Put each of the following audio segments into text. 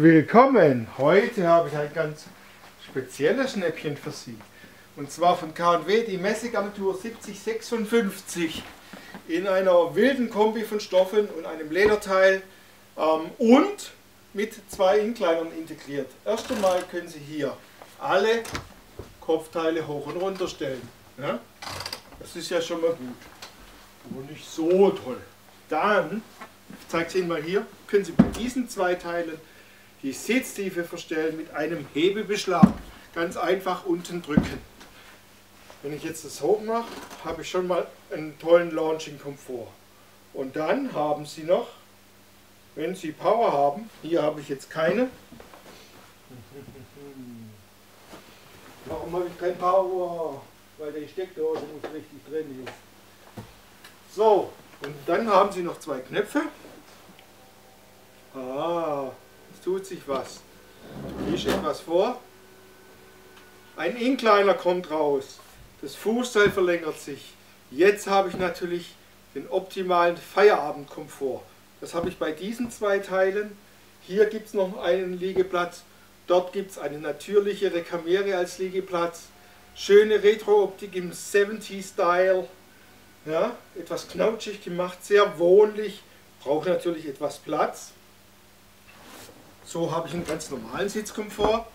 Willkommen! Heute habe ich ein ganz spezielles Schnäppchen für Sie. Und zwar von K&W die Messegarnitur 7056 in einer wilden Kombi von Stoffen und einem Lederteil ähm, und mit zwei Inlinern integriert. Erst einmal können Sie hier alle Kopfteile hoch und runter stellen. Ja? Das ist ja schon mal gut, aber nicht so toll. Dann, ich zeige es Ihnen mal hier, können Sie bei diesen zwei Teilen die Sitztiefe verstellen mit einem Hebebeschlag. Ganz einfach unten drücken. Wenn ich jetzt das hoch mache, habe ich schon mal einen tollen Launching-Komfort. Und dann haben Sie noch, wenn Sie Power haben, hier habe ich jetzt keine. Warum habe ich kein Power? Weil die Steckdose nicht richtig drin ist. So, und dann haben Sie noch zwei Knöpfe. Ah, tut sich was. Hier steht etwas vor. Ein Inkleiner kommt raus. Das Fußteil verlängert sich. Jetzt habe ich natürlich den optimalen Feierabendkomfort. Das habe ich bei diesen zwei Teilen. Hier gibt es noch einen Liegeplatz. Dort gibt es eine natürliche Recamere als Liegeplatz. Schöne Retro-Optik im 70-Style. Ja, etwas knautschig gemacht, sehr wohnlich. Braucht natürlich etwas Platz. So habe ich einen ganz normalen Sitzkomfort.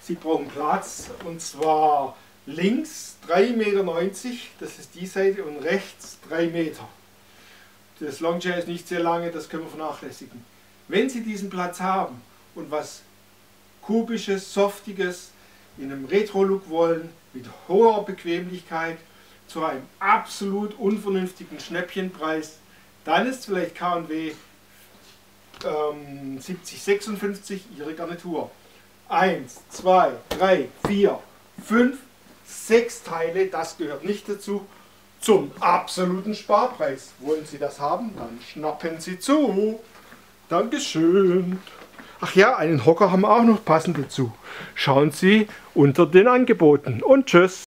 Sie brauchen Platz und zwar links 3,90 Meter, das ist die Seite, und rechts 3 Meter. Das Longchair ist nicht sehr lange, das können wir vernachlässigen. Wenn Sie diesen Platz haben und was kubisches, softiges in einem Retro-Look wollen, mit hoher Bequemlichkeit, zu einem absolut unvernünftigen Schnäppchenpreis, dann ist vielleicht K&W ähm, 7056 Ihre Garnitur. 1, 2, 3, 4, 5, 6 Teile, das gehört nicht dazu, zum absoluten Sparpreis. Wollen Sie das haben? Dann schnappen Sie zu. Dankeschön. Ach ja, einen Hocker haben wir auch noch passend dazu. Schauen Sie unter den Angeboten und tschüss.